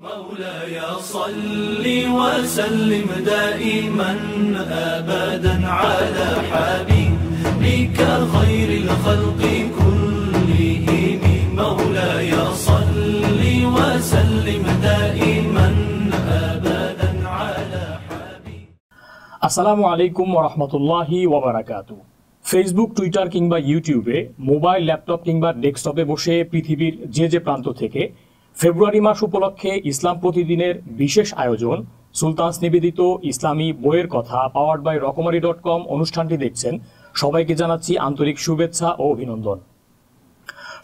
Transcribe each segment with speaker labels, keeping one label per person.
Speaker 1: مولاي صل وسلم دائما ابدا على حبيبك خير الخلق كلهم مولاي صل وسلم دائما ابدا على حبيبك
Speaker 2: আসসালামু আলাইকুম ওরহমতুল্লাহি ওবারাকাতু ফেসবুক টুইটার কিংবা ইউটিউবে মোবাইল ল্যাপটপ কিংবা ডেস্কটপে বসে পৃথিবীর যে যে প্রান্ত থেকে ফেব্রুয়ারি মাস উপলক্ষে ইসলাম প্রতিদিনের বিশেষ আয়োজন। সুলতানস নিবেদিত ইসলামী বইয়ের কথা powered by Rokomari dot com অনুষ্ঠানটি দেখছেন। সবাইকে জানাচ্ছি আন্তরিক শুভেচ্ছা ও অভিনন্দন।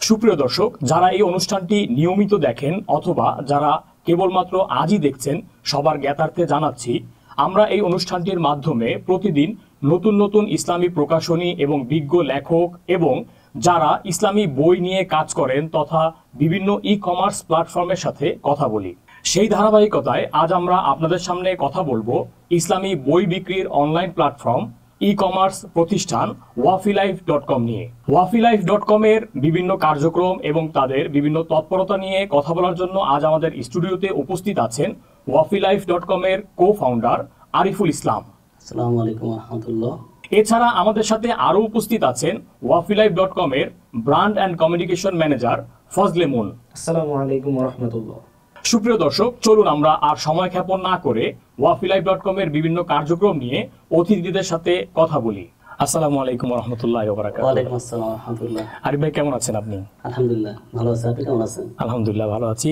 Speaker 2: সুপ্রিয় দর্শক, যারা এই অনুষ্ঠানটি নিয়মিত দেখেন অথবা যারা কেবলমাত্র আজই দেখছেন, সবার জ্ঞাতার্থে জানাচ্ছি, আমরা এই অনুষ্ঠানটির মাধ্যমে প্রতিদিন নতুন নতুন ইসলামী প্রকাশনী এবং বিজ্ঞ লেখক এবং যারা ইসলামী বই নিয়ে কাজ করেন তথা বিভিন্ন ই কমার্স প্ল্যাটফর্মের সাথে কথা বলি। সেই ধারাবাহিকতায় আজ আমরা আপনাদের সামনে কথা বলব ইসলামী বই বিক্রির অনলাইন প্ল্যাটফর্ম ই কমার্স প্রতিষ্ঠান ওয়াফিলাইফ ডট কম নিয়ে। ওয়াফিলাইফ ডট কম এর বিভিন্ন কার্যক্রম এবং তাদের বিভিন্ন তৎপরতা নিয়ে কথা বলার জন্য আজ আমাদের স্টুডিওতে উপস্থিত আছেন ওয়াফিলাইফ ডট কম এর কো ফাউন্ডার আরিফুল ইসলাম।
Speaker 3: আসসালামু আলাইকুম রহমতুল্লাহ।
Speaker 2: এছাড়া আমাদের সাথে আরও উপস্থিত আছেন ওয়াফিলাইফ ডট কমের এর brand and communication manager Fazle Mun.
Speaker 4: আসসালামু আলাইকুম রহমতুল্লাহ
Speaker 2: সুপ্রিয় দর্শক চলুন আমরা আর সময় ক্ষেপণ না করে ওয়াফিলাইফ ডট কমের এর বিভিন্ন কার্যক্রম নিয়ে অতিথিদের সাথে কথা বলি। আসসালামু আলাইকুম রহমতুল্লাহ
Speaker 3: ওয়ালাইকুম আসসালাম রহমতুল্লাহ
Speaker 2: আরিফ ভাই কেমন আছেন আপনি?
Speaker 3: আলহামদুলিল্লাহ ভালো আছি। আপনি কেমন আছেন?
Speaker 2: আলহামদুলিল্লাহ ভালো আছি।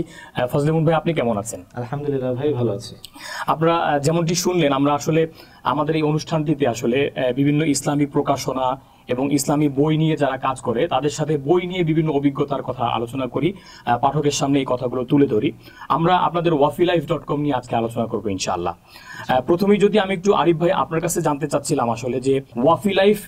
Speaker 2: ফজলিমুন ভাই আপনি কেমন আছেন?
Speaker 4: আলহামদুলিল্লাহ ভাই ভালো আছি।
Speaker 2: আপনারা যেমনটি শুনলেন আমরা আসলে আমাদের এই অনুষ্ঠানটিতে আসলে আহ, বিভিন্ন ইসলামী প্রকাশনা এবং ইসলামী বই নিয়ে যারা কাজ করে, তাদের সাথে বই নিয়ে বিভিন্ন অভিজ্ঞতার কথা আলোচনা করি পাঠকের সামনে এই কথাগুলো তুলে ধরি। আমরা আপনাদের ওয়াফি লাইফ ডট কম নিয়ে আজকে আলোচনা করব ইনশাআল্লাহ। প্রথমেই যদি আমি একটু আরিফ ভাই আপনার কাছে জানতে চাচ্ছিলাম আসলে যে ওয়াফি লাইফ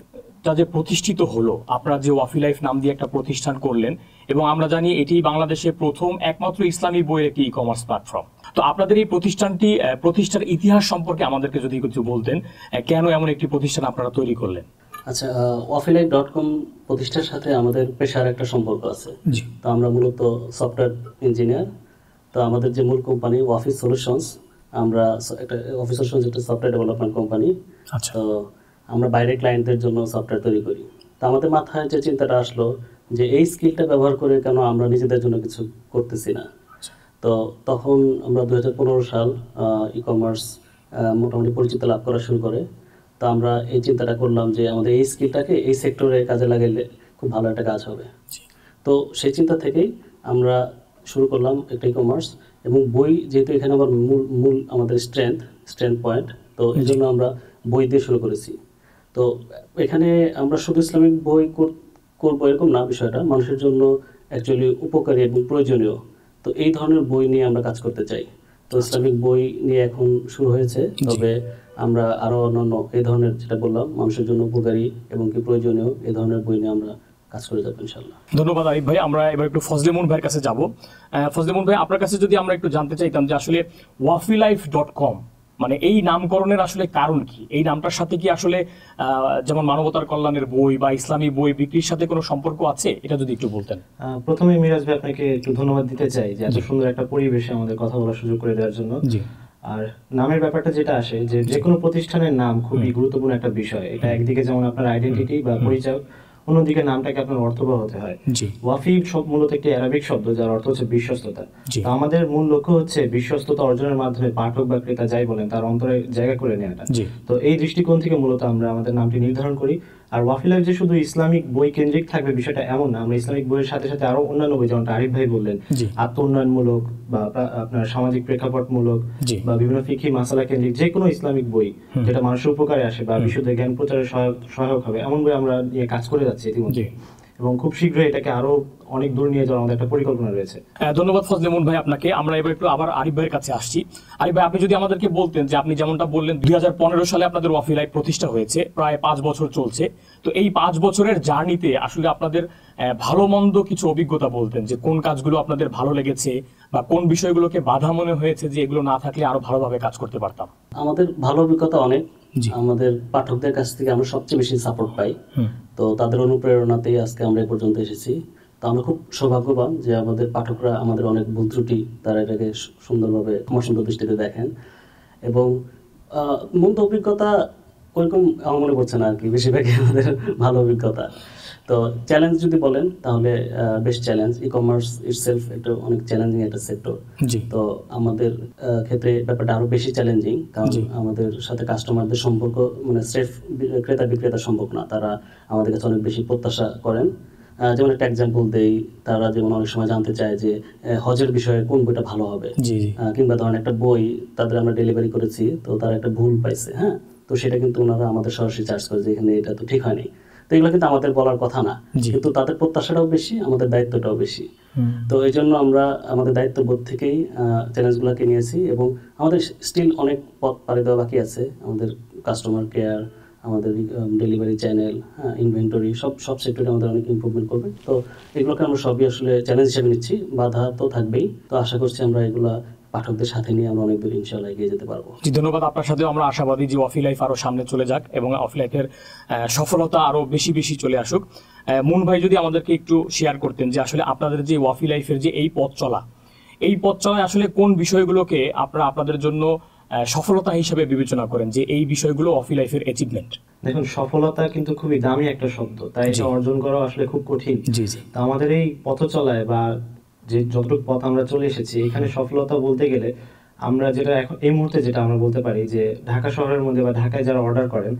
Speaker 2: যে প্রতিষ্ঠিত হলো, আপনারা যে ওয়াফি লাইফ নাম দিয়ে একটা প্রতিষ্ঠান করলেন, এবং আমরা জানি এটি বাংলাদেশে প্রথম একমাত্র ইসলামী বইয়ের একটি ই কমার্স প্ল্যাটফর্ম তো আপনাদের এই প্রতিষ্ঠানটি প্রতিষ্ঠার ইতিহাস সম্পর্কে আমাদেরকে যদি কিছু বলতেন কেন এমন একটি প্রতিষ্ঠান আপনারা তৈরি করলেন?
Speaker 3: আচ্ছা ওয়াফিলাইফ ডট কম প্রতিষ্ঠার সাথে আমাদের পেশার একটা সম্পর্ক আছে। তো আমরা মূলত সফটওয়্যার ইঞ্জিনিয়ার তো আমাদের যে মূল কোম্পানি অফিস সলিউশনস আমরা একটা অফিস সলিউশনস একটা সফটওয়্যার ডেভেলপমেন্ট কোম্পানি
Speaker 2: আচ্ছা।
Speaker 3: তো আমরা বাইরের ক্লায়েন্টদের জন্য সফটওয়্যার তৈরি করি। তো আমাদের মাথায় যে চিন্তাটা আসলো যে এই স্কিলটা ব্যবহার করে কেন আমরা নিজেদের জন্য কিছু করতেছি না। তো তখন আমরা দু হাজার পনেরো সাল ই কমার্স মোটামুটি পরিচিত লাভ করা শুরু করে। তো আমরা এই চিন্তাটা করলাম যে আমাদের এই স্কিলটাকে এই সেক্টরে কাজে লাগাইলে খুব ভালো একটা কাজ হবে। তো সেই চিন্তা থেকেই আমরা শুরু করলাম একটা ই কমার্স এবং বই যেহেতু এখানে আমার মূল মূল আমাদের স্ট্রেংথ স্ট্রেংথ পয়েন্ট তো এই জন্য আমরা বই দিয়ে শুরু করেছি। তো এখানে আমরা শুধু ইসলামিক বই কর- করব এরকম না বিষয়টা মানুষের জন্য অ্যাকচুয়ালি উপকারী এবং প্রয়োজনীয়। তো এই ধরনের বই নিয়ে আমরা কাজ করতে চাই। তো ইসলামিক বই নিয়ে এখন শুরু হয়েছে। তবে আমরা আরও অন্যান্য এই ধরনের যেটা বললাম মানুষের জন্য উপকারী এবং কি প্রয়োজনীয় এই ধরনের বই নিয়ে আমরা কাজ করে যাব ইনশাল্লাহ
Speaker 2: ধন্যবাদ আরিফ ভাই। আমরা এবার একটু ফজলেমুন ভাইয়ের কাছে যাব। ফজলেমুন ভাই আপনার কাছে যদি আমরা একটু জানতে চাইতাম যে আসলে ওয়াফি লাইফ ডট কম মানে এই নামকরণের আসলে কারণ কি? এই নামটার সাথে কি আসলে যেমন মানবতার কল্যাণের বই বা ইসলামী বই বিক্রির সাথে কোনো সম্পর্ক আছে? এটা যদি একটু বলতেন।
Speaker 4: প্রথমে মিরাজ ভাই আপনাকে একটু ধন্যবাদ দিতে চাই যে এত সুন্দর একটা পরিবেশে আমাদের কথা বলার সুযোগ করে দেওয়ার জন্য।
Speaker 2: জি।
Speaker 4: আর নামের ব্যাপারটা যেটা আসে যে যে কোনো প্রতিষ্ঠানের নাম খুবই গুরুত্বপূর্ণ একটা বিষয়। এটা একদিকে যেমন আপনার আইডেন্টিটি বা পরিচয় অন্যদিকে নামটাকে আপনার অর্থবহ হতে হয়। ওয়াফি মূলত একটি অ্যারাবিক শব্দ যার অর্থ হচ্ছে বিশ্বস্ততা। তো আমাদের মূল লক্ষ্য হচ্ছে বিশ্বস্ততা অর্জনের মাধ্যমে পাঠক বা ক্রেতা যাই বলেন তার অন্তরে জায়গা করে নেওয়াটা। তো এই দৃষ্টিকোণ থেকে মূলত আমরা আমাদের নামটি নির্ধারণ করি। আর ওয়াফি লাইফ যে শুধু ইসলামিক বই কেন্দ্রিক থাকবে বিষয়টা এমন না আমরা ইসলামিক বইয়ের সাথে সাথে আরও অন্যান্য বই যেমন আরিফ ভাই বললেন আত্ম উন্নয়নমূলক বা আপনার সামাজিক প্রেক্ষাপটমূলক বা বিভিন্ন ফিকি মাসালা কেন্দ্রিক যে কোনো ইসলামিক বই যেটা মানুষের উপকারে আসে বা বিশুদ্ধ জ্ঞান প্রচারে সহায়ক সহায়ক হবে এমন বই আমরা নিয়ে কাজ করে যাচ্ছি ইতিমধ্যে। এবং খুব শীঘ্রই এটাকে আরও অনেক দূর নিয়ে যাওয়ার আমাদের একটা পরিকল্পনা রয়েছে।
Speaker 2: ধন্যবাদ ফজলেমুন ভাই আপনাকে। আমরা এবার একটু আবার আরিফ ভাইয়ের কাছে আসছি। আরিফ ভাই আপনি যদি আমাদেরকে বলতেন যে আপনি যেমনটা বললেন দুই হাজার পনেরো সালে আপনাদের ওয়াফি লাইফ প্রতিষ্ঠা হয়েছে প্রায় পাঁচ বছর চলছে। তো এই পাঁচ বছরের জার্নিতে আসলে আপনাদের আহ, ভালো মন্দ কিছু অভিজ্ঞতা বলতেন যে কোন কাজগুলো আপনাদের ভালো লেগেছে বা কোন বিষয়গুলোকে বাধা মনে হয়েছে যে এগুলো না থাকলে আরও ভালোভাবে কাজ করতে পারতাম?
Speaker 3: আমাদের ভালো অভিজ্ঞতা অনেক। আমাদের পাঠকদের কাছ থেকে আমরা সবচেয়ে বেশি সাপোর্ট পাই। তো তাদের অনুপ্রেরণাতেই আজকে আমরা এ পর্যন্ত এসেছি। তো আমরা খুব সৌভাগ্যবান যে আমাদের পাঠকরা আমাদের অনেক ভুল ত্রুটি তারা এটাকে সুন্দরভাবে ক্ষমাসুন্দর দৃষ্টিতে দেখেন। এবং মন্দ অভিজ্ঞতা ওইরকম আমার মনে পড়ছে না আর কি, বেশিরভাগই আমাদের ভালো অভিজ্ঞতা। তো চ্যালেঞ্জ যদি বলেন তাহলে বেশ চ্যালেঞ্জ ই কমার্স ইটসেলফ একটা অনেক চ্যালেঞ্জিং একটা সেক্টর তো আমাদের ক্ষেত্রে ব্যাপারটা আরও বেশি চ্যালেঞ্জিং কারণ আমাদের সাথে কাস্টমারদের সম্পর্ক মানে স্রেফ ক্রেতা বিক্রেতা সম্পর্ক না। তারা আমাদের কাছে অনেক বেশি প্রত্যাশা করেন। যেমন একটা এক্সাম্পল দেই তারা যেমন অনেক সময় জানতে চায় যে হজের বিষয়ে কোন বইটা ভালো হবে। কিংবা ধরেন একটা বই তাদের আমরা ডেলিভারি করেছি তো তারা একটা ভুল পাইছে হ্যাঁ? তো সেটা কিন্তু ওনারা আমাদের সরাসরি চার্জ করে যে এখানে এটা তো ঠিক হয়নি। তো এগুলো কিন্তু আমাদের বলার কথা না। কিন্তু তাদের প্রত্যাশাটাও বেশি আমাদের দায়িত্বটাও বেশি। তো এই জন্য আমরা আমাদের দায়িত্ববোধ থেকেই চ্যালেঞ্জগুলোকে নিয়েছি এবং আমাদের স্টিল অনেক পথ পাড়ি দেওয়া বাকি আছে। আমাদের কাস্টমার কেয়ার আমাদের ডেলিভারি চ্যানেল হ্যাঁ ইনভেন্টরি সব সব সেক্টরে আমাদের অনেক ইমপ্রুভমেন্ট করবে। তো এগুলোকে আমরা সবই আসলে চ্যালেঞ্জ হিসেবে নিচ্ছি। বাধা তো থাকবেই। তো আশা করছি আমরা এগুলা পাঠকদের সাথে নিয়ে আমরা অনেক দূর ইনশাল্লাহ এগিয়ে যেতে পারব।
Speaker 2: জি ধন্যবাদ আপনার সাথে। আমরা আশাবাদী যে অফি লাইফ আরও সামনে চলে যাক এবং অফি লাইফের সফলতা আরও বেশি বেশি চলে আসুক। মুন ভাই যদি আমাদেরকে একটু শেয়ার করতেন যে আসলে আপনাদের যে ওয়াফি লাইফের যে এই পথ চলা এই পথ চলায় আসলে কোন বিষয়গুলোকে আপনারা আপনাদের জন্য আহ, সফলতা হিসেবে বিবেচনা করেন যে এই বিষয়গুলো অফি লাইফের অ্যাচিভমেন্ট
Speaker 4: দেখুন সফলতা কিন্তু খুবই দামি একটা শব্দ। তাই এটা অর্জন করা আসলে খুব কঠিন।
Speaker 2: জি জি।
Speaker 4: তো আমাদের এই পথ চলায় বা যে যতটুকু পথ আমরা চলে এসেছি, এখানে সফলতা বলতে গেলে আমরা যেটা এখন, এই মুহূর্তে যেটা আমরা বলতে পারি যে ঢাকা শহরের মধ্যে বা ঢাকায় যারা অর্ডার করেন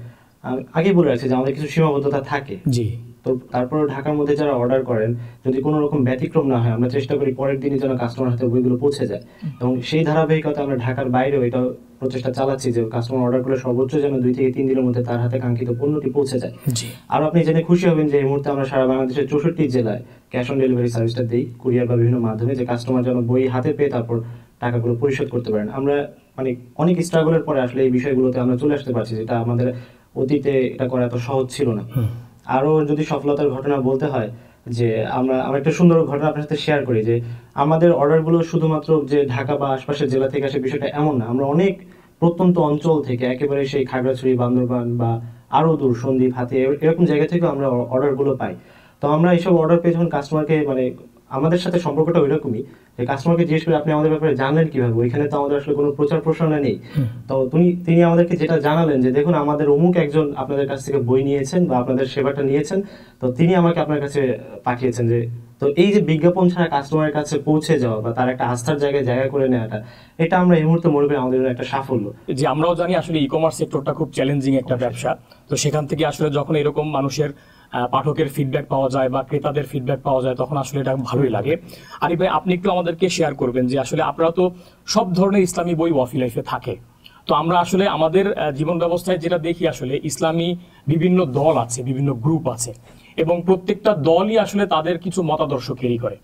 Speaker 4: আগে বলে রাখছি যে আমাদের কিছু সীমাবদ্ধতা থাকে।
Speaker 2: জি।
Speaker 4: তো তারপর ঢাকার মধ্যে যারা অর্ডার করেন যদি কোনো রকম ব্যতিক্রম না হয় আমরা চেষ্টা করি পরের দিনই যেন কাস্টমার হাতে বইগুলো পৌঁছে যায়। এবং সেই ধারাবাহিকতা আমরা ঢাকার বাইরেও এটা প্রচেষ্টা চালাচ্ছি যে কাস্টমার অর্ডার করলে সর্বোচ্চ যেন দুই থেকে তিন দিনের মধ্যে তার হাতে কাঙ্ক্ষিত পণ্যটি পৌঁছে যায়। আর আপনি জেনে খুশি হবেন যে এই মুহূর্তে আমরা সারা বাংলাদেশের চৌষট্টি জেলায় ক্যাশ অন ডেলিভারি সার্ভিসটা দিই কুরিয়ার বা বিভিন্ন মাধ্যমে যে কাস্টমার যেন বই হাতে পেয়ে তারপর টাকাগুলো পরিশোধ করতে পারেন। আমরা মানে অনেক স্ট্রাগলের পরে আসলে এই বিষয়গুলোতে আমরা চলে আসতে পারছি যেটা আমাদের অতীতে এটা করা এত সহজ ছিল না। আরও যদি সফলতার ঘটনা বলতে হয়, যে আমরা আমরা একটা সুন্দর ঘটনা আপনার সাথে শেয়ার করি, যে আমাদের অর্ডারগুলো শুধুমাত্র যে ঢাকা বা আশপাশের জেলা থেকে আসে বিষয়টা এমন না। আমরা অনেক প্রত্যন্ত অঞ্চল থেকে, একেবারে সেই খাগড়াছড়ি, বান্দরবান বা আরও দূর, সন্দ্বীপ, হাতে এরকম জায়গা থেকেও আমরা অর্ডারগুলো পাই। তো আমরা এইসব অর্ডার পেয়ে যখন কাস্টমারকে মানে আমাদের সাথে সম্পর্কটা ওইরকমই। যে কাস্টমারকে জিজ্ঞেস করে আপনি আমাদের ব্যাপারে জানলেন কীভাবে? ওইখানে তো আমাদের আসলে কোনো প্রচার প্রসারণা নেই। তো তিনি তিনি আমাদেরকে যেটা জানালেন যে দেখুন আমাদের অমুক একজন আপনাদের কাছ থেকে বই নিয়েছেন বা আপনাদের সেবাটা নিয়েছেন। তো তিনি আমাকে আপনার কাছে পাঠিয়েছেন যে তো এই যে বিজ্ঞাপন ছাড়া কাস্টমারের কাছে পৌঁছে যাওয়া বা তার একটা আস্থার জায়গায় জায়গা করে নেওয়াটা এটা আমরা এই মুহূর্তে মনে করি আমাদের জন্য একটা সাফল্য।
Speaker 2: যে আমরাও জানি আসলে ই কমার্স সেক্টরটা খুব চ্যালেঞ্জিং একটা ব্যবসা। তো সেখান থেকে আসলে যখন এরকম মানুষের পাঠকের ফিডব্যাক পাওয়া যায় বা ক্রেতাদের ফিডব্যাক পাওয়া যায়, তখন আসলে এটা ভালোই লাগে। আরিফ ভাই, আপনি একটু আমাদেরকে শেয়ার করবেন যে আসলে আপনারা তো সব ধরনের ইসলামী বই ওয়াফি লাইফে থাকে। তো আমরা আসলে আমাদের জীবন ব্যবস্থায় যেটা দেখি আসলে ইসলামী বিভিন্ন দল আছে, বিভিন্ন গ্রুপ আছে এবং প্রত্যেকটা দলই আসলে তাদের কিছু মতাদর্শ ক্যারি করে।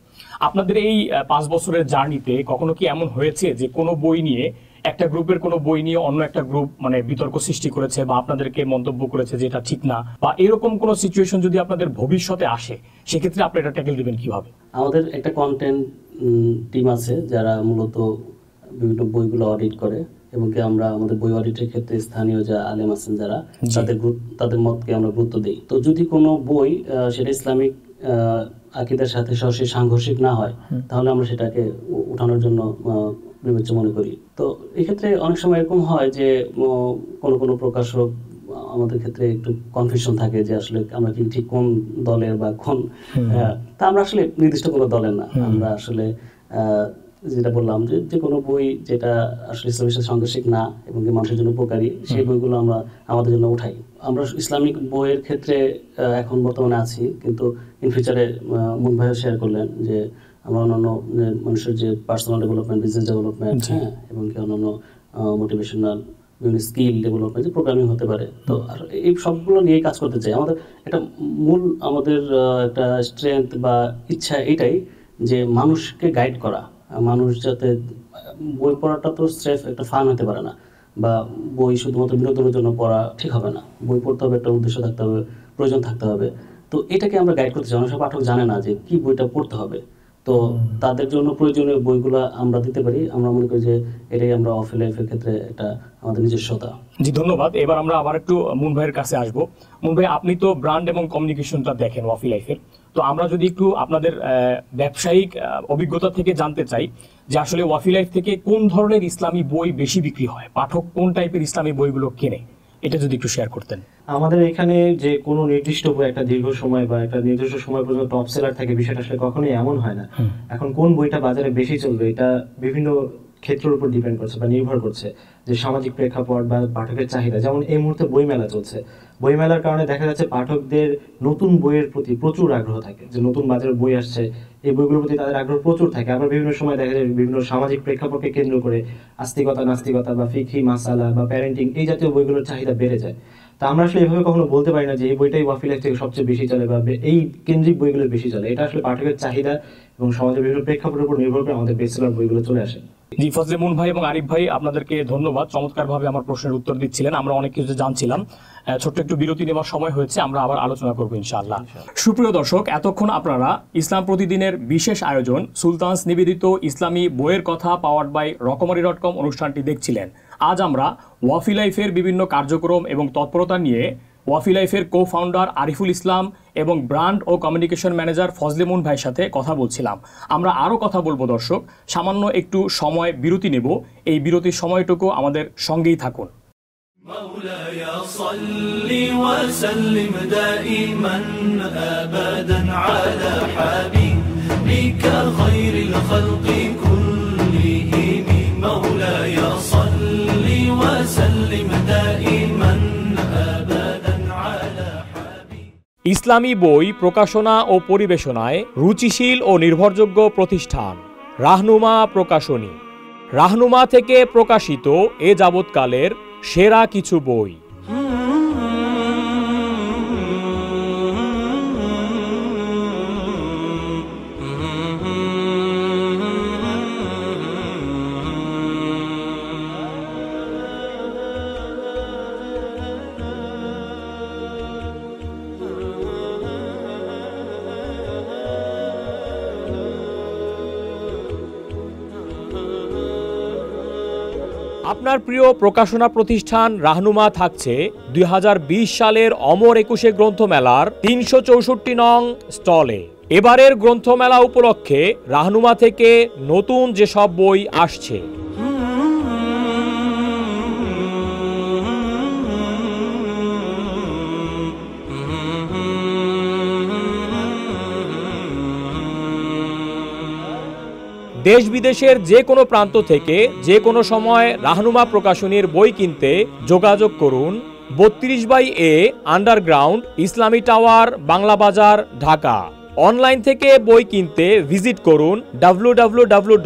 Speaker 2: আপনাদের এই পাঁচ বছরের জার্নিতে কখনো কি এমন হয়েছে যে কোনো বই নিয়ে একটা গ্রুপের কোনো বই নিয়ে অন্য একটা গ্রুপ মানে বিতর্ক সৃষ্টি করেছে বা আপনাদেরকে মন্তব্য করেছে যে এটা ঠিক না বা এরকম কোনো সিচুয়েশন যদি আপনাদের ভবিষ্যতে আসে সেক্ষেত্রে আপনি এটা ট্যাকেল দিবেন কীভাবে?
Speaker 3: আমাদের একটা কন্টেন্ট টিম আছে যারা মূলত বিভিন্ন বইগুলো অডিট করে এবং কি আমরা আমাদের বই অডিটের ক্ষেত্রে স্থানীয় যা আলেম আছেন যারা তাদের তাদের মতকে আমরা গুরুত্ব দিই। তো যদি কোনো বই সেটা ইসলামিক আকিদার সাথে সরাসরি সাংঘর্ষিক না হয় তাহলে আমরা সেটাকে উঠানোর জন্য বিবেচ্য মনে করি। তো এক্ষেত্রে অনেক সময় এরকম হয় যে কোনো কোনো প্রকাশক আমাদের ক্ষেত্রে একটু কনফিউশন থাকে যে আসলে আমরা কি ঠিক কোন দলের বা কোন তা আমরা আসলে নির্দিষ্ট কোনো দলের না। আমরা আসলে যেটা বললাম যে যে কোনো বই যেটা আসলে ইসলামের সাথে সাংঘর্ষিক না এবং কি মানুষের জন্য উপকারী সেই বইগুলো আমরা আমাদের জন্য উঠাই। আমরা ইসলামিক বইয়ের ক্ষেত্রে এখন বর্তমানে আছি কিন্তু ইন ফিউচারে মুন ভাইও শেয়ার করলেন যে আমরা অন্যান্য মানুষের যে পার্সোনাল ডেভেলপমেন্ট বিজনেস ডেভেলপমেন্ট হ্যাঁ এবং কি অন্যান্য মোটিভেশনাল বিভিন্ন স্কিল ডেভেলপমেন্ট যে প্রোগ্রামিং হতে পারে। তো আর এই সবগুলো নিয়ে কাজ করতে চাই। আমাদের একটা মূল আমাদের একটা স্ট্রেংথ বা ইচ্ছা এটাই যে মানুষকে গাইড করা। মানুষ যাতে বই পড়াটা তো স্রেফ একটা ফান হতে পারে না বা বই শুধুমাত্র বিনোদনের জন্য পড়া ঠিক হবে না। বই পড়তে হবে একটা উদ্দেশ্য থাকতে হবে প্রয়োজন থাকতে হবে। তো এটাকে আমরা গাইড করতে চাই। অনেক সময় পাঠক জানে না যে কি বইটা পড়তে হবে। তো তাদের জন্য প্রয়োজনীয় বইগুলো আমরা দিতে পারি। আমরা মনে করি যে এটাই আমরা অফ লাইফের ক্ষেত্রে একটা আমাদের নিজস্বতা।
Speaker 2: জি, ধন্যবাদ। এবার আমরা আবার একটু মুন ভাইয়ের কাছে আসব। মুন ভাই, আপনি তো ব্র্যান্ড এবং কমিউনিকেশনটা দেখেন ওয়াফি লাইফের তো আমরা যদি একটু আপনাদের ব্যবসায়িক অভিজ্ঞতা থেকে জানতে চাই যে আসলে ওয়াফি লাইফ থেকে কোন ধরনের ইসলামী বই বেশি বিক্রি হয়? পাঠক কোন টাইপের ইসলামী বইগুলো কেনে? এটা যদি একটু শেয়ার করতেন।
Speaker 4: আমাদের এখানে যে কোনো নির্দিষ্ট বই একটা দীর্ঘ সময় বা একটা নির্দিষ্ট সময় পর্যন্ত টপ সেলার থাকে বিষয়টা আসলে কখনোই এমন হয় না। এখন কোন বইটা বাজারে বেশি চলবে এটা বিভিন্ন ক্ষেত্রের উপর ডিপেন্ড করছে বা নির্ভর করছে যে সামাজিক প্রেক্ষাপট বা পাঠকের চাহিদা। যেমন এই মুহূর্তে বইমেলা চলছে। বইমেলার কারণে দেখা যাচ্ছে পাঠকদের নতুন বইয়ের প্রতি প্রচুর আগ্রহ থাকে। যে নতুন বাজারে বই আসছে, এই বইগুলোর প্রতি তাদের আগ্রহ প্রচুর থাকে। আবার বিভিন্ন সময় দেখা যায় বিভিন্ন সামাজিক প্রেক্ষাপটকে কেন্দ্র করে আস্তিকতা, নাস্তিকতা বা ফিকি মাসালা বা প্যারেন্টিং এই জাতীয় বইগুলোর চাহিদা বেড়ে যায়। তা আমরা আসলে এভাবে কখনো বলতে পারি না যে এই বইটাই ওয়াফিলাইফ থেকে সবচেয়ে বেশি চলে বা এই কেন্দ্রিক বইগুলো বেশি চলে। এটা আসলে পাঠকের চাহিদা এবং সমাজের বিভিন্ন প্রেক্ষাপটের উপর নির্ভর করে আমাদের বেস্টসেলার বইগুলো চলে আসে।
Speaker 2: জি ফজলে মুন ভাই এবং আরিফ ভাই আপনাদেরকে ধন্যবাদ। চমৎকারভাবে আমার প্রশ্নের উত্তর দিচ্ছিলেন। আমরা অনেক কিছু জানছিলাম। ছোট্ট একটু বিরতি নেওয়ার সময় হয়েছে। আমরা আবার আলোচনা করব ইনশাআল্লাহ। সুপ্রিয় দর্শক এতক্ষণ আপনারা ইসলাম প্রতিদিনের বিশেষ আয়োজন সুলতানস নিবেদিত ইসলামী বইয়ের কথা power by Rokomari dot com অনুষ্ঠানটি দেখছিলেন। আজ আমরা ওয়াফি লাইফের বিভিন্ন কার্যক্রম এবং তৎপরতা নিয়ে ওয়াফি লাইফের কো ফাউন্ডার আরিফুল ইসলাম এবং ব্র্যান্ড ও কমিউনিকেশন ম্যানেজার ফজলে মুন ভাইয়ের সাথে কথা বলছিলাম আমরা আরও কথা বলবো দর্শক সামান্য একটু সময় বিরতি নেব এই বিরতির সময়টুকু আমাদের সঙ্গেই থাকুন
Speaker 1: مولاي صل وسلم دائما ابدا على حبيبك خير الخلق كلهم مولاي صل
Speaker 2: ইসলামী বই প্রকাশনা ও পরিবেশনায় রুচিশীল ও নির্ভরযোগ্য প্রতিষ্ঠান, রাহনুমা প্রকাশনী। রাহনুমা থেকে প্রকাশিত এ যাবৎকালের সেরা কিছু বই। আপনার প্রিয় প্রকাশনা প্রতিষ্ঠান রাহনুমা থাকছে দুই হাজার বিশ সালের অমর একুশে গ্রন্থমেলার তিনশো চৌষট্টি নং স্টলে। এবারের গ্রন্থমেলা উপলক্ষে রাহনুমা থেকে নতুন যেসব বই আসছে। দেশ বিদেশের যে কোনো প্রান্ত থেকে যে কোনো সময় রাহনুমা প্রকাশনীর বই কিনতে যোগাযোগ করুন বত্রিশ by A underground Islami Tower, Bangla Bazar, Dhaka. Online থেকে বই কিনতে ভিজিট করুন W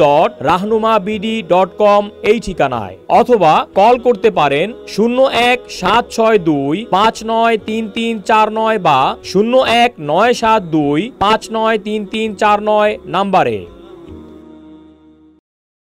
Speaker 2: dot Rahnuma BD dot com এই ঠিকানায়। অথবা কল করতে পারেন শূন্য এক সাত ছয় দুই পাঁচ নয় তিন তিন চার নয় বা শূন্য এক নয় সাত দুই পাঁচ নয় তিন তিন চার নয় নাম্বারে।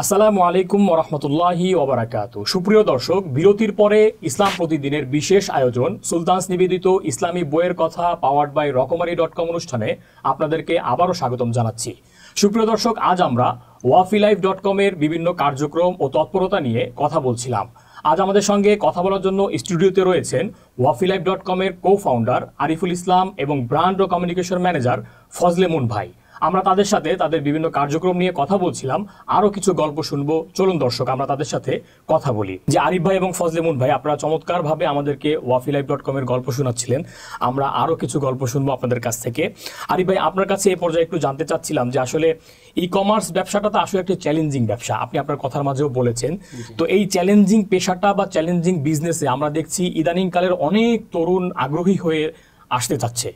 Speaker 2: আসসালামু আলাইকুম ওরহমতুল্লাহি ওবরাকাতু। সুপ্রিয় দর্শক, বিরতির পরে ইসলাম প্রতিদিনের বিশেষ আয়োজন, সুলতানস নিবেদিত ইসলামী বইয়ের কথা powered by Rokomari dot com অনুষ্ঠানে আপনাদেরকে আবারও স্বাগতম জানাচ্ছি। সুপ্রিয় দর্শক, আজ আমরা ওয়াফি লাইফ ডট কমের বিভিন্ন কার্যক্রম ও তৎপরতা নিয়ে কথা বলছিলাম। আজ আমাদের সঙ্গে কথা বলার জন্য স্টুডিওতে রয়েছেন ওয়াফি লাইফ ডট কমের কো ফাউন্ডার আরিফুল ইসলাম এবং ব্র্যান্ড ও কমিউনিকেশন ম্যানেজার ফজলে মুন ভাই। আমরা তাদের সাথে তাদের বিভিন্ন কার্যক্রম নিয়ে কথা বলছিলাম। আরও কিছু গল্প শুনব। চলুন দর্শক আমরা তাদের সাথে কথা বলি। যে আরিফ ভাই এবং ফজলেমুন ভাই আপনারা চমৎকার ভাবে আমাদেরকে ওয়াফি লাইফ ডট কম এর গল্প শোনাচ্ছিলেন। আমরা আরও কিছু গল্প শুনব আপনাদের কাছ থেকে। আরিফ ভাই আপনার কাছে এই পর্যায়ে একটু জানতে চাচ্ছিলাম যে আসলে ই কমার্স ব্যবসাটা তো আসলে একটা চ্যালেঞ্জিং ব্যবসা। আপনি আপনার কথার মাঝেও বলেছেন। তো এই চ্যালেঞ্জিং পেশাটা বা চ্যালেঞ্জিং বিজনেসে আমরা দেখছি ইদানিং কালের অনেক তরুণ আগ্রহী হয়ে আসতে চাচ্ছে।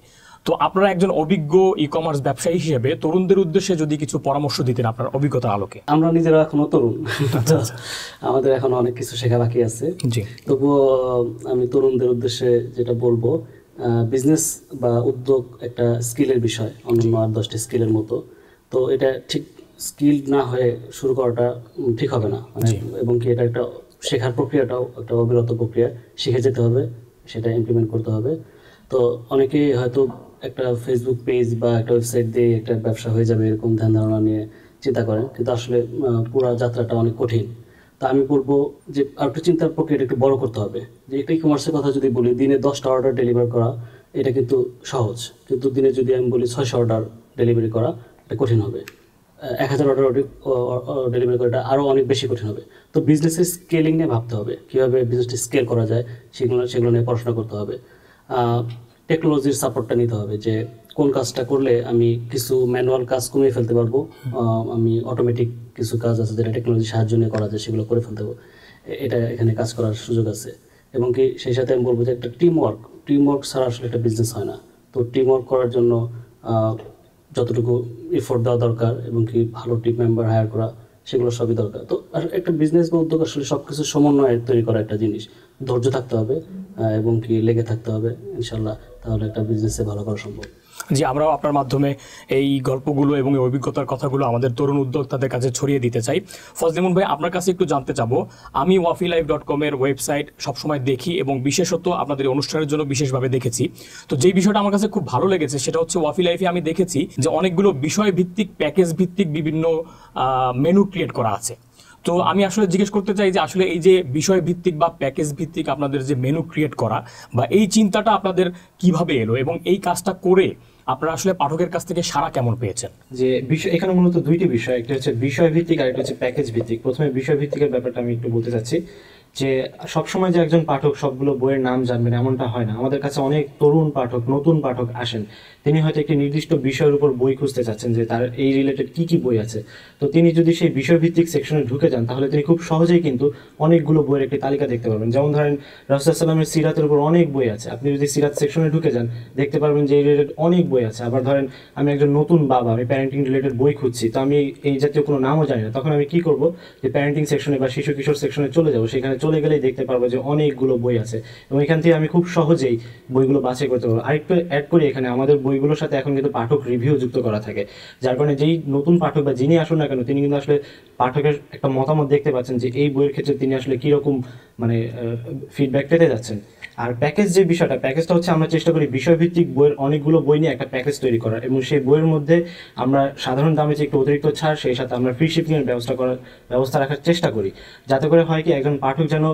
Speaker 2: তো আপনারা একজন অভিজ্ঞ ই কমার্স ব্যবসায়ী হিসেবে তরুণদের উদ্দেশ্যে যদি কিছু পরামর্শ দিতেন আপনার অভিজ্ঞতার আলোকে।
Speaker 3: আমরা নিজেরা এখনও তরুণ। আমাদের এখনও অনেক কিছু শেখা বাকি আছে।
Speaker 2: জি।
Speaker 3: তবুও আমি তরুণদের উদ্দেশ্যে যেটা বলব বিজনেস বা উদ্যোগ একটা স্কিলের বিষয় অন্যান্য আর দশটি স্কিলের মতো। তো এটা ঠিক স্কিল না হয়ে শুরু করাটা ঠিক হবে না। মানে এবং কি এটা একটা শেখার প্রক্রিয়াটাও একটা অবিরত প্রক্রিয়া। শিখে যেতে হবে সেটা ইমপ্লিমেন্ট করতে হবে। তো অনেকেই হয়তো একটা ফেসবুক পেজ বা একটা ওয়েবসাইট দিয়ে একটা ব্যবসা হয়ে যাবে এরকম ধ্যান ধারণা নিয়ে চিন্তা করেন। কিন্তু আসলে পুরো যাত্রাটা অনেক কঠিন। তা আমি বলব যে আর একটু চিন্তার প্রক্রিয়াটা একটু বড় করতে হবে। যে একটা ই কমার্সের কথা যদি বলি, দিনে দশটা অর্ডার ডেলিভার করা, এটা কিন্তু সহজ। কিন্তু দিনে যদি আমি বলি ছয়শো অর্ডার ডেলিভারি করা, এটা কঠিন হবে। এক হাজার অর্ডার ডেলিভারি করাটা আরও অনেক বেশি কঠিন হবে। তো বিজনেসের স্কেলিং নিয়ে ভাবতে হবে। কীভাবে বিজনেসটি স্কেল করা যায়, সেগুলো সেগুলো নিয়ে পড়াশোনা করতে হবে। টেকনোলজির সাপোর্টটা নিতে হবে যে কোন কাজটা করলে আমি কিছু ম্যানুয়াল কাজ কমিয়ে ফেলতে পারব আমি অটোমেটিক কিছু কাজ আছে যেটা টেকনোলজির সাহায্য নিয়ে করা যায়, সেগুলো করে ফেলতে এটা এখানে কাজ করার সুযোগ আছে। এবং কি সেই সাথে আমি বলব যে একটা টিম ওয়ার্ক টিম ওয়ার্ক ছাড়া আসলে একটা বিজনেস হয় না। তো টিম ওয়ার্ক করার জন্য যতটুকু এফোর্ট দেওয়া দরকার এবং কি ভালো টিম মেম্বার হায়ার করা, সেগুলো সবই দরকার। তো একটা বিজনেস বা উদ্যোগ আসলে সব কিছু সমন্বয়ে তৈরি করা একটা জিনিস। ধৈর্য থাকতে হবে এবং কি লেগে থাকতে হবে ইনশাল্লাহ তাহলে একটা বিজনেসে ভালো করা সম্ভব।
Speaker 2: জি, আমরাও আপনার মাধ্যমে এই গল্পগুলো এবং এই অভিজ্ঞতার কথাগুলো আমাদের তরুণ উদ্যোক্তাদের কাছে ছড়িয়ে দিতে চাই। ফজলিমুন ভাই, আপনার কাছে একটু জানতে চাবো, আমি ওয়াফি লাইফ ডট কমের ওয়েবসাইট সবসময় দেখি এবং বিশেষত আপনাদের অনুষ্ঠানের জন্য বিশেষভাবে দেখেছি। তো যেই বিষয়টা আমার কাছে খুব ভালো লেগেছে, সেটা হচ্ছে ওয়াফি লাইফে আমি দেখেছি যে অনেকগুলো বিষয় ভিত্তিক প্যাকেজ ভিত্তিক বিভিন্ন মেনু ক্রিয়েট করা আছে। তো আমি আসলে জিজ্ঞেস করতে চাই যে আসলে এই যে বিষয় ভিত্তিক বা প্যাকেজ ভিত্তিক আপনাদের যে মেনু ক্রিয়েট করা বা এই চিন্তাটা আপনাদের কীভাবে এলো এবং এই কাজটা করে আপনারা আসলে পাঠকের কাছ থেকে সারা কেমন পেয়েছেন?
Speaker 4: যে বিষয়, এখানে মূলত দুইটি বিষয়, একটা হচ্ছে বিষয় ভিত্তিক আর একটা হচ্ছে প্যাকেজ ভিত্তিক প্রথমে বিষয় ভিত্তিকের ব্যাপারটা আমি একটু বলতে চাচ্ছি। যে সবসময় যে একজন পাঠক সবগুলো বইয়ের নাম জানবেন এমনটা হয় না। আমাদের কাছে অনেক তরুণ পাঠক, নতুন পাঠক আসেন। তিনি হয়তো একটি নির্দিষ্ট বিষয়ের উপর বই খুঁজতে চাচ্ছেন যে তার এই রিলেটেড কি কি বই আছে। তো তিনি যদি সেই বিষয়ভিত্তিক সেকশনে ঢুকে যান, তাহলে তিনি খুব সহজেই কিন্তু অনেকগুলো বইয়ের একটি তালিকা দেখতে পারবেন। যেমন ধরেন রাসুলামের সিরাতের উপর অনেক বই আছে। আপনি যদি সিরাত সেকশনে ঢুকে যান, দেখতে পারবেন যে এই রিলেটেড অনেক বই আছে। আবার ধরেন, আমি একজন নতুন বাবা, আমি প্যারেন্টিং রিলেটেড বই খুঁজছি, তো আমি এই জাতীয় কোনো নামও জানি না। তখন আমি কি করব? যে প্যারেন্টিং সেকশনে বা শিশু কিশোর সেকশনে চলে যাব। সেখানে চলে গেলেই দেখতে পারব যে অনেকগুলো বই আছে। এবং এখান থেকে আমি খুব সহজেই বইগুলো বাছাই করতে পারব। আরেকটু অ্যাড করি, এখানে আমাদের বইগুলোর সাথে এখন কিন্তু পাঠক রিভিউ যুক্ত করা থাকে। যার কারণে যেই নতুন পাঠক বা যিনি আসুন না কেন, তিনি কিন্তু আসলে পাঠকের একটা মতামত দেখতে পাচ্ছেন যে এই বইয়ের ক্ষেত্রে তিনি আসলে কীরকম মানে ফিডব্যাক পেতে যাচ্ছেন। আর প্যাকেজ যে বিষয়টা প্যাকেজটা হচ্ছে আমরা চেষ্টা করি বিষয়ভিত্তিক বইয়ের অনেকগুলো বই নিয়ে একটা প্যাকেজ তৈরি করার এবং সেই বইয়ের মধ্যে আমরা সাধারণ দামে যে একটু অতিরিক্ত ছাড়, সেই সাথে আমরা ফ্রি শিপিংয়ের ব্যবস্থা করার ব্যবস্থা রাখার চেষ্টা করি। যাতে করে হয় কি একজন পাঠক যেন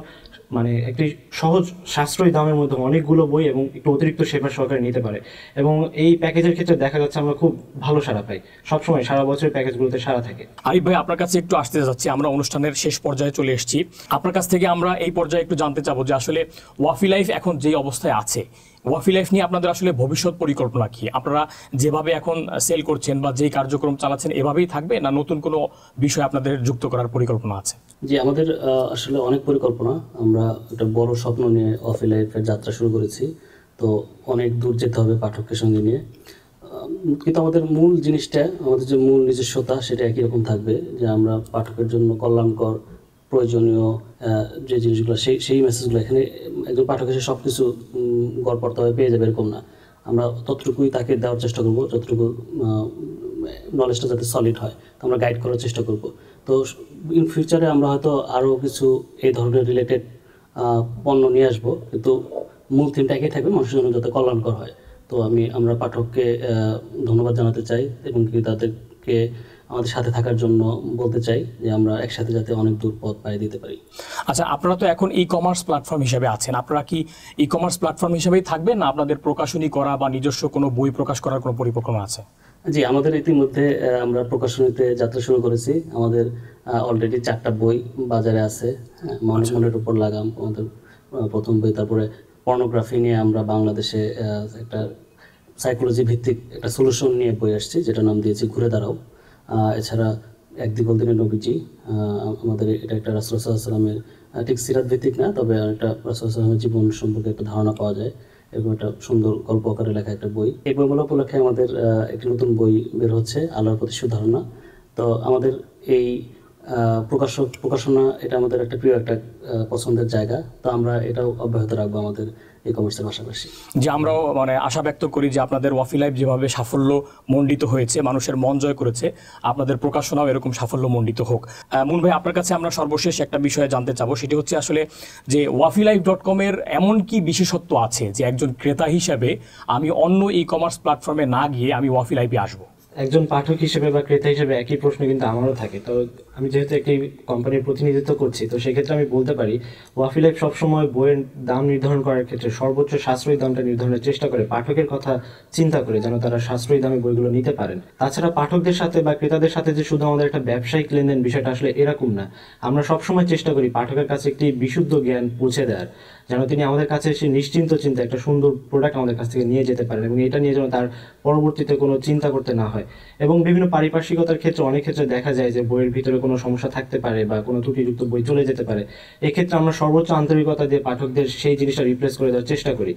Speaker 4: মানে একটি সহজ সাশ্রয়ী দামের মধ্যে অনেকগুলো বই এবং একটু অতিরিক্ত সেবা সহকারে নিতে পারে। এবং এই প্যাকেজের ক্ষেত্রে দেখা যাচ্ছে আমরা খুব ভালো সাড়া পাই। সবসময় সারা বছরের প্যাকেজগুলোতে সারা থাকে।
Speaker 2: আরিফ ভাই, আপনার কাছে একটু আসতে যাচ্ছি। আমরা অনুষ্ঠানের শেষ পর্যায়ে চলে এসেছি। আপনার কাছ থেকে আমরা এই পর্যায়ে একটু জানতে চাবো যে আসলে ওয়াফি লাইফ এখন যে অবস্থায় আছে ওয়াফি লাইফ নিয়ে আপনাদের আসলে ভবিষ্যৎ পরিকল্পনা কি? আপনারা যেভাবে এখন সেল করছেন বা যেই কার্যক্রম চালাচ্ছেন, এভাবেই থাকবে না নতুন কোনো বিষয় আপনাদের যুক্ত করার পরিকল্পনা আছে?
Speaker 3: জি, আমাদের আসলে অনেক পরিকল্পনা। আমরা একটা বড় স্বপ্ন নিয়ে ওয়াফি লাইফের যাত্রা শুরু করেছি। তো অনেক দূর যেতে হবে পাঠকের সঙ্গে নিয়ে। কিন্তু আমাদের মূল জিনিসটা, আমাদের যে মূল নিজস্বতা, সেটা একই রকম থাকবে যে আমরা পাঠকের জন্য কল্যাণকর প্রয়োজনীয় যে জিনিসগুলো, সেই সেই মেসেজগুলো এখানে, একজন পাঠক এসে সব কিছু গড় পড়তে হবে পেয়ে যাবে এরকম না। আমরা ততটুকুই তাকে দেওয়ার চেষ্টা করব, যতটুকু নলেজটা যাতে সলিড হয়, তো আমরা গাইড করার চেষ্টা করব। তো ইন ফিউচারে আমরা হয়তো আরও কিছু এই ধরনের রিলেটেড পণ্য নিয়ে আসব, কিন্তু মূল থিমটা একই থাকবে, মানুষের জন্য যাতে কল্যাণকর হয়। তো আমি, আমরা পাঠককে ধন্যবাদ জানাতে চাই এবং কি তাদেরকে আমাদের সাথে থাকার জন্য বলতে চাই যে আমরা একসাথে যাতে অনেক দূর পথ পাড়ি দিতে পারি।
Speaker 2: আচ্ছা আপনারা তো এখন ই কমার্স প্ল্যাটফর্ম হিসেবে আছেন। আপনারা কি ই কমার্স প্ল্যাটফর্ম হিসেবেই থাকবেন না আপনাদের প্রকাশনী করা বা নিজস্ব কোনো বই প্রকাশ করার কোনো পরিকল্পনা আছে?
Speaker 3: জি আমাদের ইতিমধ্যে আমরা প্রকাশনীতে যাত্রা শুরু করেছি। আমাদের অলরেডি চারটা বই বাজারে আছে। মানুষ মনের উপর লাগাম। আমাদের প্রথম বই তারপরে পর্নোগ্রাফি নিয়ে আমরা বাংলাদেশে একটা সাইকোলজি ভিত্তিক একটা সলিউশন নিয়ে বই আসছি যেটা নাম দিয়েছি ঘুরে দাঁড়াও। এছাড়া এক দিগল দিনের নবীজি আমাদের এটা একটা রাসুলামের ঠিক সিরাত ভিত্তিক না, তবে একটা রাসুলামের জীবন সম্পর্কে একটা ধারণা পাওয়া যায়। এরকম একটা সুন্দর গল্প আকারে লেখা একটা বই। এই বইগুলো উপলক্ষে আমাদের একটি নতুন বই বের হচ্ছে, আল্লাহর প্রতি সুধারণা তো আমাদের এই প্রকাশক, প্রকাশনা এটা আমাদের একটা প্রিয় একটা পছন্দের জায়গা। তো আমরা এটাও অব্যাহত রাখব আমাদের ই কমার্সের পাশাপাশি।
Speaker 2: যে আমরাও মানে আশা ব্যক্ত করি যে আপনাদের ওয়াফি লাইফ যেভাবে সাফল্য মণ্ডিত হয়েছে মানুষের মন জয় করেছে আপনাদের প্রকাশনাও এরকম সাফল্য মণ্ডিত হোক। মুন ভাই আপনার কাছে আমরা সর্বশেষ একটা বিষয়ে জানতে চাবো সেটি হচ্ছে আসলে যে ওয়াফি লাইফ ডট কমের এমন কি বিশেষত্ব আছে যে একজন ক্রেতা হিসেবে আমি অন্য ই কমার্স প্ল্যাটফর্মে না গিয়ে আমি ওয়াফি লাইফে আসব?
Speaker 4: একজন পাঠক হিসেবে বা ক্রেতা হিসেবে একই প্রশ্ন কিন্তু আমারও থাকে। তো আমি যেহেতু একটি কোম্পানির প্রতিনিধিত্ব করছি, তো সেক্ষেত্রে আমি বলতে পারি ওয়াফি লাইফ সবসময় বইয়ের দাম নির্ধারণ করার ক্ষেত্রে সর্বোচ্চ সাশ্রয়ী দামটা নির্ধারণের চেষ্টা করে পাঠকের কথা চিন্তা করে যেন তারা সাশ্রয়ী দামে বইগুলো নিতে পারেন। তাছাড়া পাঠকদের সাথে বা ক্রেতাদের সাথে যে শুধু আমাদের একটা ব্যবসায়িক লেনদেন বিষয়টা আসলে এরকম না, আমরা সবসময় চেষ্টা করি পাঠকের কাছে একটি বিশুদ্ধ জ্ঞান পৌঁছে দেওয়ার, যেন তিনি আমাদের কাছে এসে নিশ্চিন্ত চিন্তা একটা সুন্দর প্রোডাক্ট আমাদের কাছ থেকে নিয়ে যেতে পারেন এবং এটা নিয়ে যেন তার পরবর্তীতে কোনো চিন্তা করতে না হয়। এবং বিভিন্ন পারিপার্শ্বিকতার ক্ষেত্রে অনেক ক্ষেত্রে দেখা যায় যে বইয়ের ভিতরে কোনো সমস্যা থাকতে পারে বা কোনো ত্রুটিযুক্ত বই চলে যেতে পারে, এক্ষেত্রে আমরা সর্বোচ্চ আন্তরিকতা দিয়ে পাঠকদের সেই জিনিসটা রিপ্লেস করে দেওয়ার চেষ্টা করি।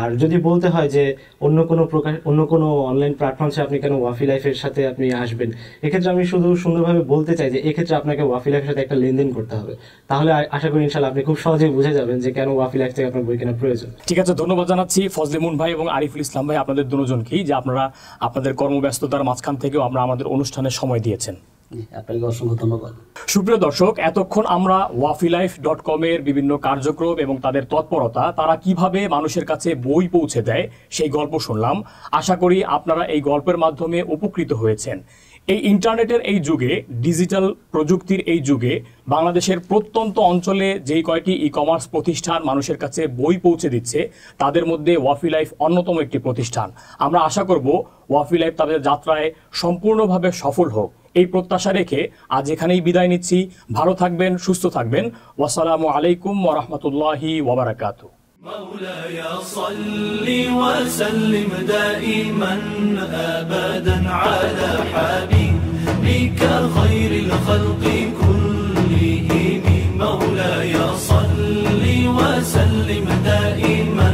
Speaker 4: আর যদি বলতে হয় যে অন্য কোনো প্রকাশ, অন্য কোনো অনলাইন প্ল্যাটফর্ম আপনি কেন ওয়াফি লাইফের সাথে আপনি আসবেন, এক্ষেত্রে আমি শুধু সুন্দরভাবে বলতে চাই যে এক্ষেত্রে আপনাকে ওয়াফি লাইফের সাথে একটা লেনদেন করতে হবে। তাহলে আশা করি ইনশাল্লাহ আপনি খুব সহজেই বুঝে যাবেন যে কেন ওয়াফি লাইফ থেকে আপনার বই কেনা প্রয়োজন।
Speaker 2: ঠিক আছে, ধন্যবাদ জানাচ্ছি ফজলে মুন ভাই এবং আরিফুল ইসলাম ভাই আপনাদের দুজনকেই, যে আপনারা আপনাদের কর্মব্যস্ততার মাঝখান থেকেও আমরা আমাদের অনুষ্ঠানে সময় দিয়েছেন। সুপ্রিয় দর্শক, এতক্ষণ আমরা ওয়াফি লাইফ ডট কমের বিভিন্ন কার্যক্রম এবং তাদের তৎপরতা, তারা কীভাবে মানুষের কাছে বই পৌঁছে দেয় সেই গল্প শুনলাম। আশা করি আপনারা এই গল্পের মাধ্যমে উপকৃত হয়েছেন। এই ইন্টারনেটের এই যুগে, ডিজিটাল প্রযুক্তির এই যুগে, বাংলাদেশের প্রত্যন্ত অঞ্চলে যেই কয়টি ই কমার্স প্রতিষ্ঠান মানুষের কাছে বই পৌঁছে দিচ্ছে, তাদের মধ্যে ওয়াফি লাইফ অন্যতম একটি প্রতিষ্ঠান। আমরা আশা করব ওয়াফি লাইফ তাদের যাত্রায় সম্পূর্ণভাবে সফল হোক। এই প্রত্যাশা রেখে আজ এখানেই বিদায় নিচ্ছি। ভালো থাকবেন, সুস্থ থাকবেন। ওয়াসালামু আলাইকুম ওরহমতুল্লাহি ওবরাকাত
Speaker 1: مولاي صل وسلم دائما ابدا على حبيبك خير الخلق كلهم. مولاي صل وسلم دائما